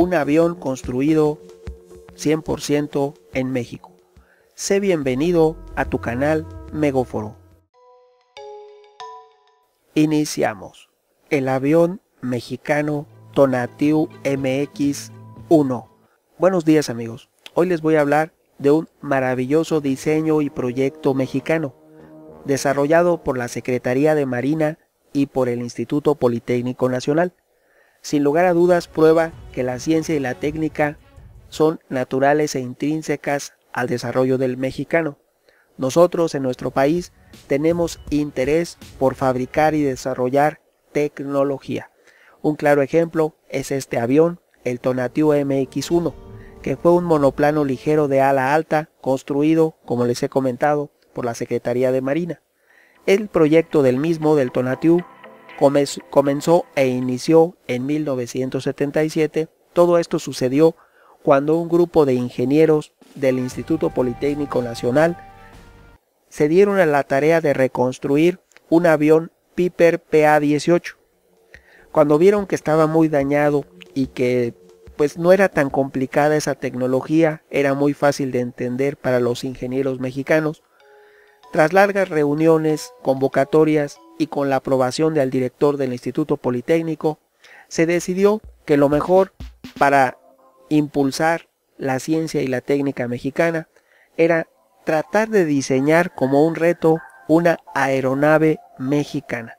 un avión construido 100% en México. Sé bienvenido a tu canal Megoforo. Iniciamos. El avión mexicano Tonatiu MX-1. Buenos días amigos. Hoy les voy a hablar de un maravilloso diseño y proyecto mexicano, desarrollado por la Secretaría de Marina y por el Instituto Politécnico Nacional. Sin lugar a dudas prueba que la ciencia y la técnica son naturales e intrínsecas al desarrollo del mexicano. Nosotros en nuestro país tenemos interés por fabricar y desarrollar tecnología. Un claro ejemplo es este avión, el Tonatiuh MX-1, que fue un monoplano ligero de ala alta construido, como les he comentado, por la Secretaría de Marina. El proyecto del mismo, del Tonatiuh, comenzó e inició en 1977. Todo esto sucedió cuando un grupo de ingenieros del Instituto Politécnico Nacional se dieron a la tarea de reconstruir un avión Piper PA-18. Cuando vieron que estaba muy dañado y que pues no era tan complicada esa tecnología, era muy fácil de entender para los ingenieros mexicanos, tras largas reuniones, convocatorias y con la aprobación del director del Instituto Politécnico, se decidió que lo mejor para impulsar la ciencia y la técnica mexicana era tratar de diseñar como un reto una aeronave mexicana,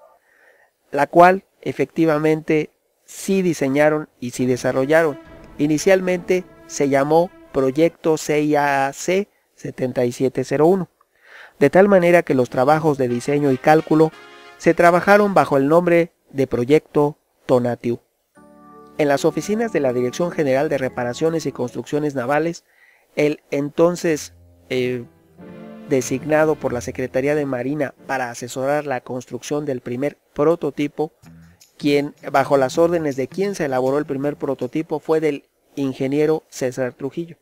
la cual efectivamente sí diseñaron y sí desarrollaron. Inicialmente se llamó Proyecto CIAC 7701, de tal manera que los trabajos de diseño y cálculo se trabajaron bajo el nombre de Proyecto Tonatiu. En las oficinas de la Dirección General de Reparaciones y Construcciones Navales, el entonces eh, designado por la Secretaría de Marina para asesorar la construcción del primer prototipo, quien, bajo las órdenes de quien se elaboró el primer prototipo, fue del ingeniero César Trujillo.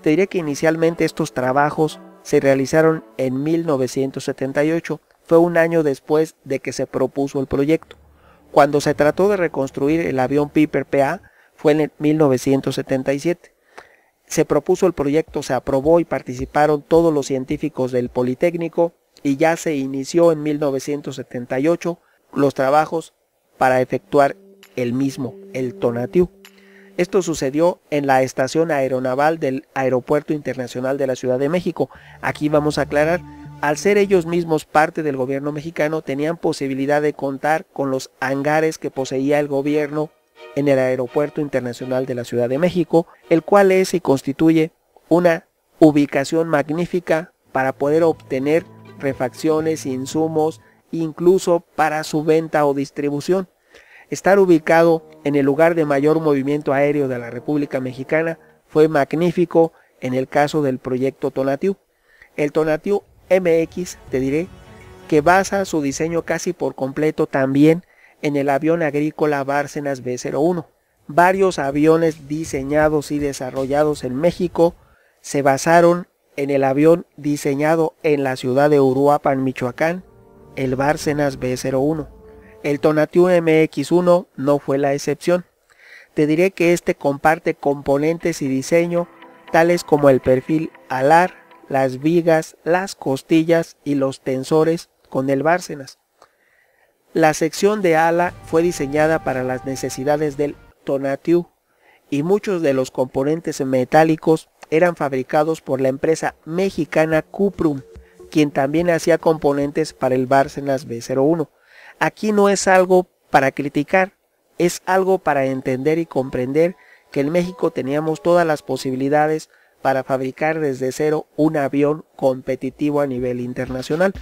Te diré que inicialmente estos trabajos se realizaron en 1978 fue un año después de que se propuso el proyecto. Cuando se trató de reconstruir el avión Piper PA fue en 1977. Se propuso el proyecto, se aprobó y participaron todos los científicos del Politécnico y ya se inició en 1978 los trabajos para efectuar el mismo, el Tonatiu. Esto sucedió en la estación aeronaval del Aeropuerto Internacional de la Ciudad de México. Aquí vamos a aclarar al ser ellos mismos parte del gobierno mexicano, tenían posibilidad de contar con los hangares que poseía el gobierno en el Aeropuerto Internacional de la Ciudad de México, el cual es y constituye una ubicación magnífica para poder obtener refacciones, insumos, incluso para su venta o distribución. Estar ubicado en el lugar de mayor movimiento aéreo de la República Mexicana fue magnífico en el caso del proyecto Tonatiu. El Tonatiu MX, te diré, que basa su diseño casi por completo también en el avión agrícola Bárcenas B-01. Varios aviones diseñados y desarrollados en México se basaron en el avión diseñado en la ciudad de Uruapan, Michoacán, el Bárcenas B-01. El Tonatiuh MX-1 no fue la excepción. Te diré que este comparte componentes y diseño tales como el perfil alar, las vigas, las costillas y los tensores con el Bárcenas. La sección de ala fue diseñada para las necesidades del Tonatiuh y muchos de los componentes metálicos eran fabricados por la empresa mexicana Cuprum, quien también hacía componentes para el Bárcenas B01. Aquí no es algo para criticar, es algo para entender y comprender que en México teníamos todas las posibilidades para fabricar desde cero un avión competitivo a nivel internacional,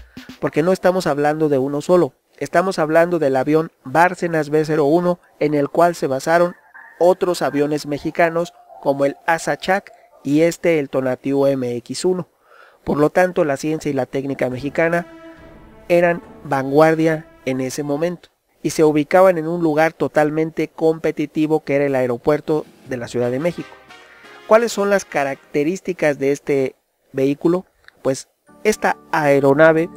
porque no estamos hablando de uno solo, estamos hablando del avión Bárcenas B-01 en el cual se basaron otros aviones mexicanos como el Asachac y este el Tonatiuh MX-1. Por lo tanto, la ciencia y la técnica mexicana eran vanguardia en ese momento y se ubicaban en un lugar totalmente competitivo que era el aeropuerto de la Ciudad de México. ¿Cuáles son las características de este vehículo? Pues esta aeronave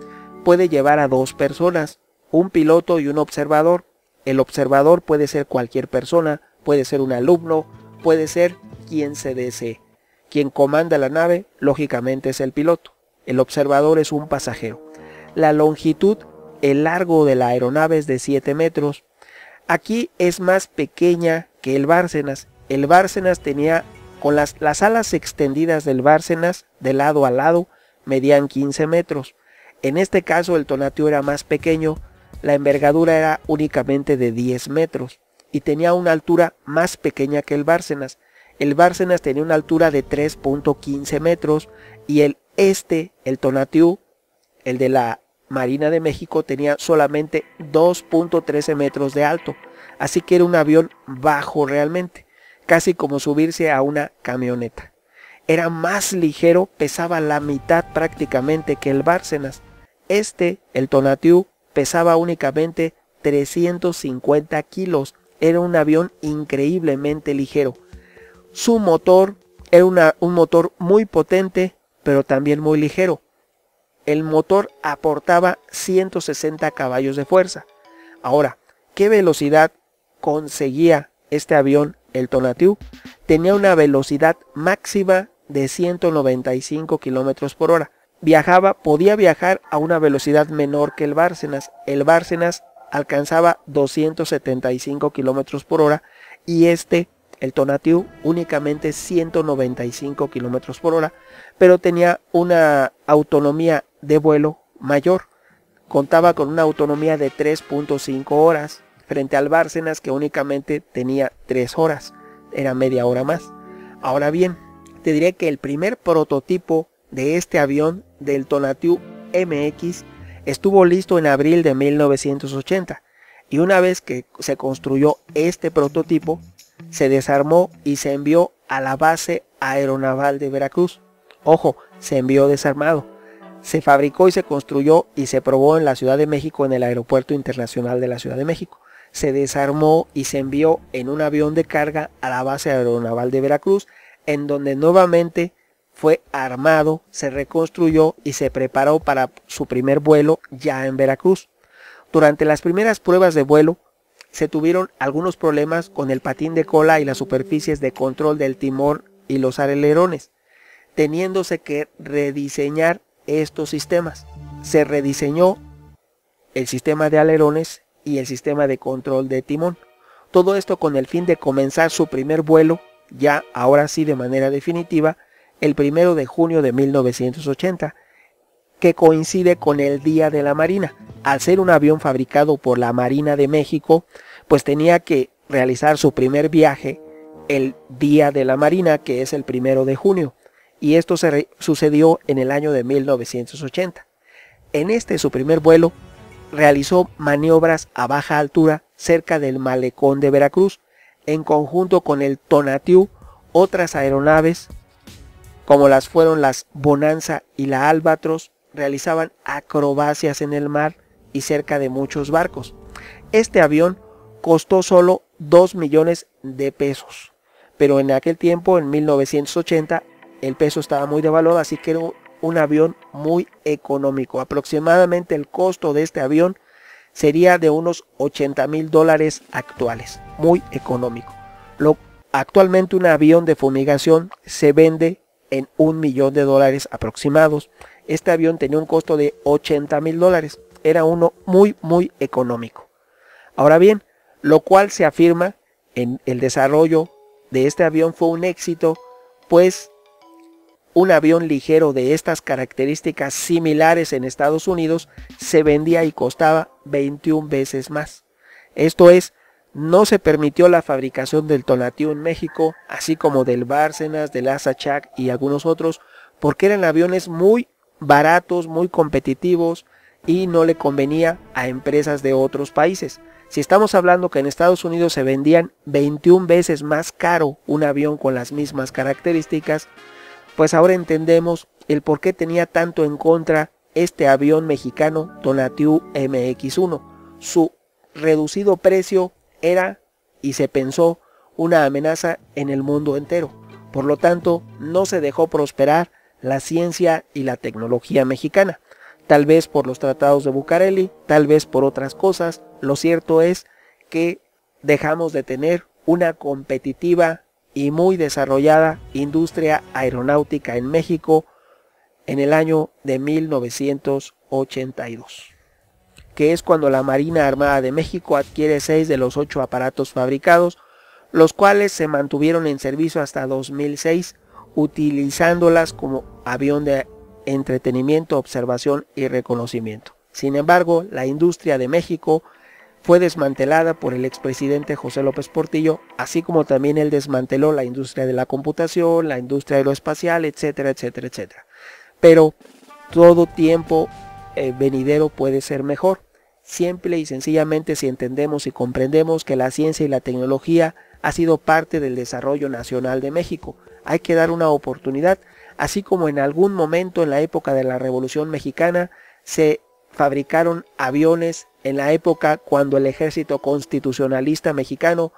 puede llevar a dos personas, un piloto y un observador. El observador puede ser cualquier persona, puede ser un alumno, puede ser quien se desee. Quien comanda la nave, lógicamente, es el piloto. El observador es un pasajero. La longitud, el largo de la aeronave es de 7 metros. Aquí es más pequeña que el Bárcenas. El Bárcenas tenía, con las, las alas extendidas del Bárcenas, de lado a lado, medían 15 metros. En este caso el Tonatiuh era más pequeño, la envergadura era únicamente de 10 metros y tenía una altura más pequeña que el Bárcenas. El Bárcenas tenía una altura de 3.15 metros y el este, el Tonatiuh, el de la Marina de México, tenía solamente 2.13 metros de alto. Así que era un avión bajo realmente, casi como subirse a una camioneta. Era más ligero, pesaba la mitad prácticamente que el Bárcenas. Este, el Tonatiuh, pesaba únicamente 350 kilos. Era un avión increíblemente ligero. Su motor era un motor muy potente, pero también muy ligero. El motor aportaba 160 caballos de fuerza. Ahora, ¿qué velocidad conseguía este avión, el Tonatiuh? Tenía una velocidad máxima de 195 kilómetros por hora. Viajaba, podía viajar a una velocidad menor que el Bárcenas. El Bárcenas alcanzaba 275 kilómetros por hora y este, el Tonatiuh, únicamente 195 kilómetros por hora, pero tenía una autonomía de vuelo mayor. Contaba con una autonomía de 3.5 horas frente al Bárcenas que únicamente tenía 3 horas, era media hora más. Ahora bien, te diré que el primer prototipo de este avión del Tonatiuh MX estuvo listo en abril de 1980 y una vez que se construyó este prototipo, se desarmó y se envió a la base aeronaval de Veracruz. Ojo, se envió desarmado. Se fabricó y se construyó y se probó en la Ciudad de México en el Aeropuerto Internacional de la Ciudad de México. Se desarmó y se envió en un avión de carga a la base aeronaval de Veracruz en donde nuevamente fue armado, se reconstruyó y se preparó para su primer vuelo ya en Veracruz. Durante las primeras pruebas de vuelo se tuvieron algunos problemas con el patín de cola y las superficies de control del timón y los alerones, teniéndose que rediseñar estos sistemas. Se rediseñó el sistema de alerones y el sistema de control de timón. Todo esto con el fin de comenzar su primer vuelo ya ahora sí de manera definitiva, el primero de junio de 1980, que coincide con el Día de la Marina. Al ser un avión fabricado por la Marina de México, pues tenía que realizar su primer viaje el Día de la Marina, que es el primero de junio, y esto se sucedió en el año de 1980. En este su primer vuelo, realizó maniobras a baja altura cerca del malecón de Veracruz, en conjunto con el Tonatiuh otras aeronaves como las fueron las Bonanza y la Albatros realizaban acrobacias en el mar y cerca de muchos barcos. Este avión costó solo 2 millones de pesos, pero en aquel tiempo, en 1980, el peso estaba muy devaluado, así que un avión muy económico. Aproximadamente el costo de este avión sería de unos 80 mil dólares actuales, muy económico. Lo, actualmente un avión de fumigación se vende en un millón de dólares aproximados. Este avión tenía un costo de 80 mil dólares, era uno muy muy económico. Ahora bien, lo cual se afirma en el desarrollo de este avión fue un éxito, pues un avión ligero de estas características similares en Estados Unidos se vendía y costaba 21 veces más. Esto es, no se permitió la fabricación del Tonatiuh en México, así como del Bárcenas, del Asachac y algunos otros, porque eran aviones muy baratos, muy competitivos y no le convenía a empresas de otros países. Si estamos hablando que en Estados Unidos se vendían 21 veces más caro un avión con las mismas características, pues ahora entendemos el por qué tenía tanto en contra este avión mexicano Tonatiuh MX1. Su reducido precio era y se pensó una amenaza en el mundo entero. Por lo tanto, no se dejó prosperar la ciencia y la tecnología mexicana. Tal vez por los tratados de Bucareli, tal vez por otras cosas. Lo cierto es que dejamos de tener una competitiva y muy desarrollada industria aeronáutica en México en el año de 1982, que es cuando la Marina Armada de México adquiere seis de los ocho aparatos fabricados, los cuales se mantuvieron en servicio hasta 2006, utilizándolas como avión de entretenimiento, observación y reconocimiento. Sin embargo, la industria de México fue desmantelada por el expresidente José López Portillo, así como también él desmanteló la industria de la computación, la industria aeroespacial, etcétera, etcétera, etcétera. Pero todo tiempo eh, venidero puede ser mejor. Simple y sencillamente si entendemos y comprendemos que la ciencia y la tecnología ha sido parte del desarrollo nacional de México. Hay que dar una oportunidad, así como en algún momento en la época de la Revolución Mexicana se fabricaron aviones en la época cuando el ejército constitucionalista mexicano,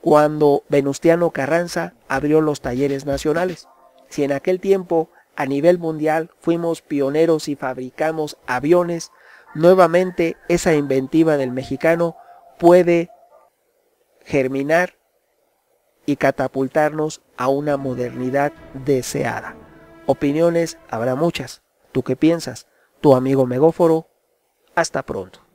cuando Venustiano Carranza abrió los talleres nacionales. Si en aquel tiempo a nivel mundial fuimos pioneros y fabricamos aviones, nuevamente esa inventiva del mexicano puede germinar y catapultarnos a una modernidad deseada. Opiniones habrá muchas. ¿Tú qué piensas? Tu amigo Megóforo hasta pronto.